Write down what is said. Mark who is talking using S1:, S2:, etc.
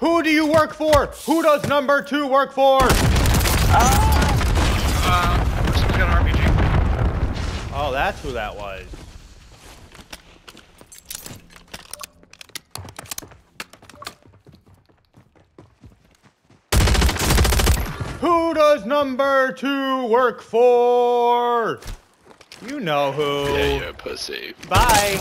S1: Who do you work for? Who does number two work for?
S2: Uh, someone's got an RPG.
S1: Oh, that's who that was. Who does number two work for? You know who.
S3: Yeah, you're a pussy.
S1: Bye.